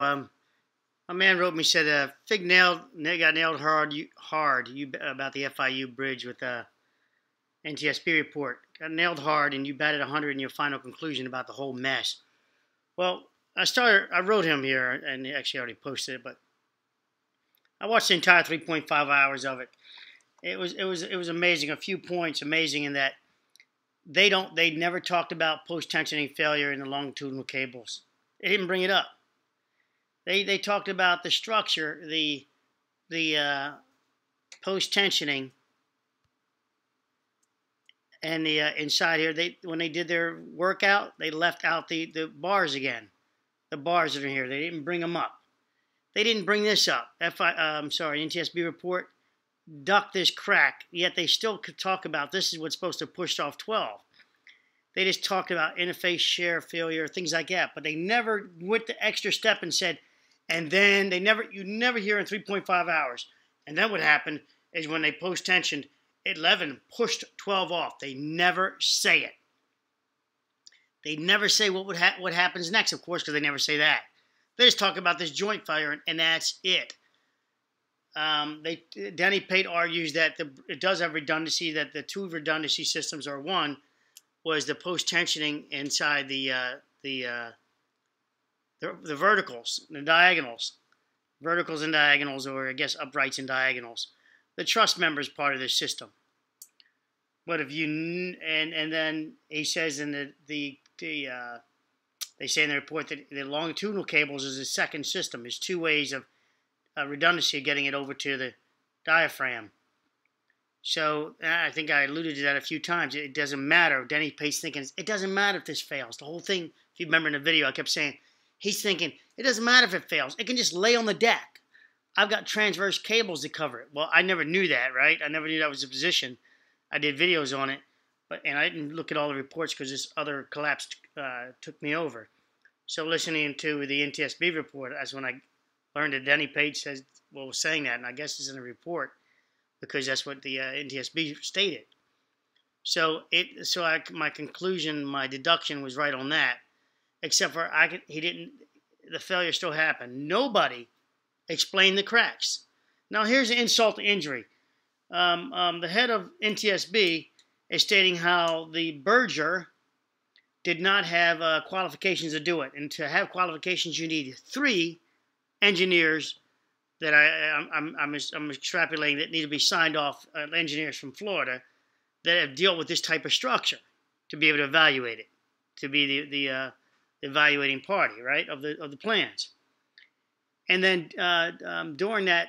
Um, a man wrote me said, uh, "FIGG nailed got nailed hard. You, hard you about the FIU bridge with uh, NTSB report. Got nailed hard, and you batted 100 in your final conclusion about the whole mess." Well, I started. I wrote him here, and actually already posted it, but I watched the entire 3.5 hours of it. It was it was it was amazing. A few points amazing in that they don't they never talked about post tensioning failure in the longitudinal cables. They didn't bring it up. They they talked about the structure, the the uh, post tensioning, and the uh, inside here. They when they did their workout, they left out the the bars again, the bars that are here. They didn't bring them up. They didn't bring this up. FI, uh, I'm sorry, NTSB report duck this crack. Yet they still could talk about this is what's supposed to push off 12. They just talked about interface shear failure, things like that, but they never went the extra step and said, and then they never, you never hear in 3.5 hours. And then what happened is when they post tensioned, 11 pushed 12 off. They never say it. They never say what would ha- what happens next, of course, because they never say that. They just talk about this joint failure, and, and that's it. Um, they Denny Pate argues that the, it does have redundancy. That the two redundancy systems are one was the post tensioning inside the uh, the, uh, the the verticals, the diagonals, verticals and diagonals, or I guess uprights and diagonals. The truss member is part of this system. But if you and and then he says in the the the uh, they say in the report that the longitudinal cables is a second system. There's two ways of uh, redundancy of getting it over to the diaphragm. So I think I alluded to that a few times. It doesn't matter. Denny Pate's thinking it doesn't matter if this fails. The whole thing, if you remember in the video, I kept saying he's thinking it doesn't matter if it fails. It can just lay on the deck. I've got transverse cables to cover it. Well, I never knew that, right? I never knew that was a position. I did videos on it, but and I didn't look at all the reports because this other collapse uh, took me over. So listening to the NTSB report, that's when I learned that Denny Pate says well was saying that, and I guess it's in the report because that's what the uh, NTSB stated. So it, so I, my conclusion, my deduction was right on that, except for I could, he didn't. The failure still happened. Nobody explained the cracks. Now here's an insult to injury. Um, um, the head of NTSB is stating how the Berger did not have uh, qualifications to do it, and to have qualifications, you need three engineers that I, I'm, I'm, I'm, extrapolating that need to be signed off uh, engineers from Florida that have dealt with this type of structure to be able to evaluate it, to be the, the uh, evaluating party, right, of the, of the plans. And then uh, um, during that,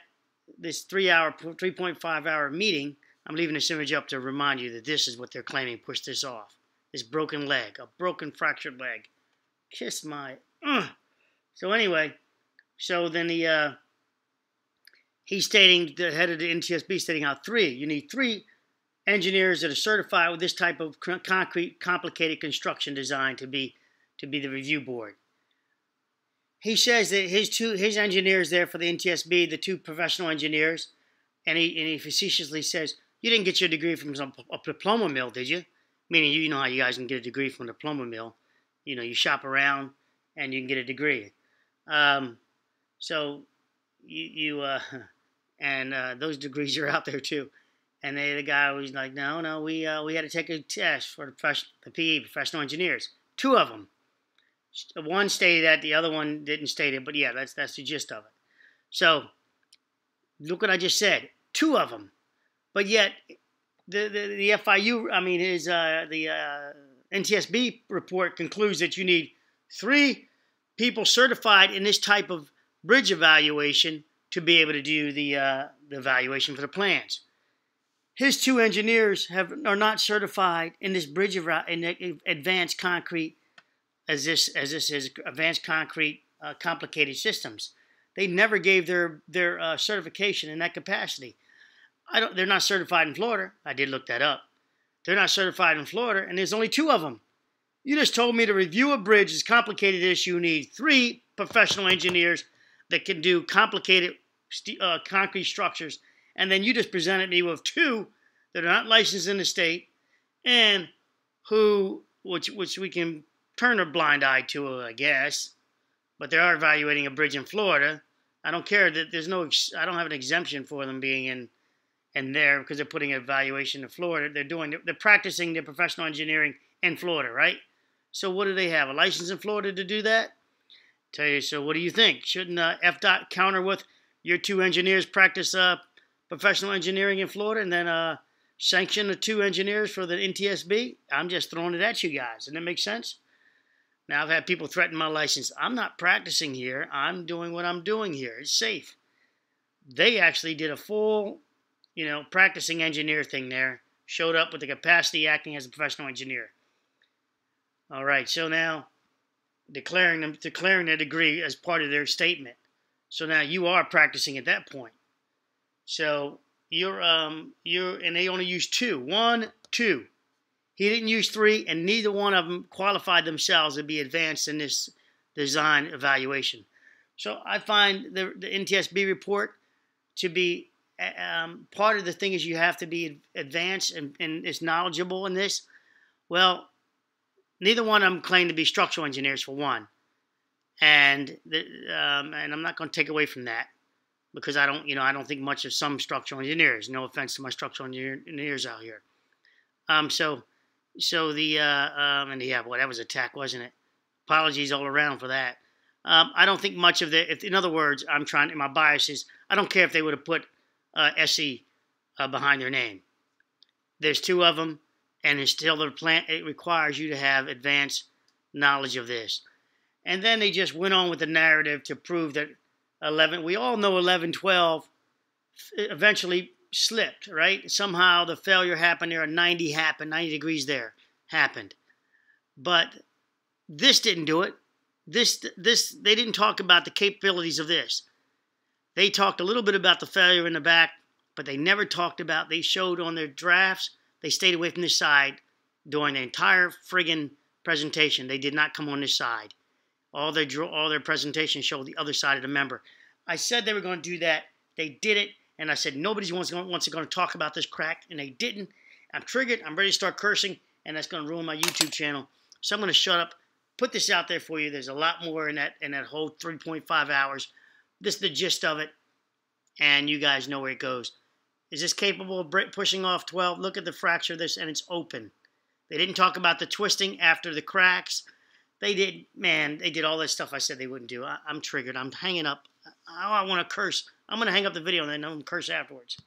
this three hour, 3.5 hour meeting, I'm leaving this image up to remind you that this is what they're claiming pushed this off. This broken leg, a broken fractured leg. Kiss my. Uh. So anyway, so then the uh, he's stating the head of the NTSB stating how three you need three engineers that are certified with this type of concrete complicated construction design to be to be the review board. He says that his two his engineers there for the NTSB, the two professional engineers, and he and he facetiously says, "You didn't get your degree from some a diploma mill, did you?" Meaning, you know how you guys can get a degree from a diploma mill. You know, you shop around and you can get a degree. Um, so you, you uh, and uh, those degrees are out there too. And they, the guy was like, no, no, we uh, we had to take a test for the, the PE, professional engineers. Two of them. One stated that, the other one didn't state it, but yeah, that's that's the gist of it. So look what I just said. Two of them, but yet the the, the FIU, I mean, his uh, the uh, NTSB report concludes that you need three people certified in this type of bridge evaluation to be able to do the, uh, the evaluation for the plans. His two engineers have are not certified in this bridge in advanced concrete as this as this is advanced concrete uh, complicated systems. They never gave their their uh, certification in that capacity. I don't. They're not certified in Florida. I did look that up. They're not certified in Florida, and there's only two of them. You just told me to review a bridge is complicated issue. You need three professional engineers that can do complicated uh, concrete structures, and then you just presented me with two that are not licensed in the state, and who which which we can turn a blind eye to, I guess. but they are evaluating a bridge in Florida. I don't care that there's no. I don't have an exemption for them being in, in there because they're putting an evaluation in Florida. They're doing. They're practicing their professional engineering in Florida, right? So what do they have? A license in Florida to do that? Tell you. So what do you think? Shouldn't uh, FDOT counter with your two engineers practice uh, professional engineering in Florida and then uh, sanction the two engineers for the NTSB? I'm just throwing it at you guys. Doesn't that make sense? Now I've had people threaten my license. I'm not practicing here. I'm doing what I'm doing here. It's safe. They actually did a full, you know, practicing engineer thing there. Showed up with the capacity acting as a professional engineer. All right, so now declaring them declaring their degree as part of their statement. So now you are practicing at that point. So you're um you're and they only use two. One, two. He didn't use three, and neither one of them qualified themselves to be advanced in this design evaluation. So I find the, the NTSB report to be um, part of the thing is you have to be advanced and, and is knowledgeable in this. Well, neither one of them claim to be structural engineers for one, and the, um, and I'm not going to take away from that because I don't you know I don't think much of some structural engineers. No offense to my structural engineers out here. Um, so so the uh, um, and yeah, well that was attack, wasn't it? Apologies all around for that. Um, I don't think much of the. If, in other words, I'm trying. My bias is I don't care if they would have put uh, SE uh, behind their name. There's two of them and it's still the plant it requires you to have advanced knowledge of this and then they just went on with the narrative to prove that 11 we all know 11 12 eventually slipped right somehow the failure happened there 90 happened 90 degrees there happened but this didn't do it this this they didn't talk about the capabilities of this they talked a little bit about the failure in the back but they never talked about they showed on their drafts they stayed away from this side during the entire friggin' presentation. They did not come on this side. All their all their presentation showed the other side of the member. I said they were going to do that. They did it, and I said nobody's wants going to talk about this crack, and they didn't. I'm triggered. I'm ready to start cursing, and that's going to ruin my YouTube channel. So I'm going to shut up. Put this out there for you. There's a lot more in that in that whole 3.5 hours. This is the gist of it, and you guys know where it goes. Is this capable of pushing off 12? Look at the fracture of this, and it's open. They didn't talk about the twisting after the cracks. They did, man, they did all this stuff I said they wouldn't do. I, am triggered. I'm hanging up. I, I want to curse. I'm going to hang up the video and then I'm curse afterwards.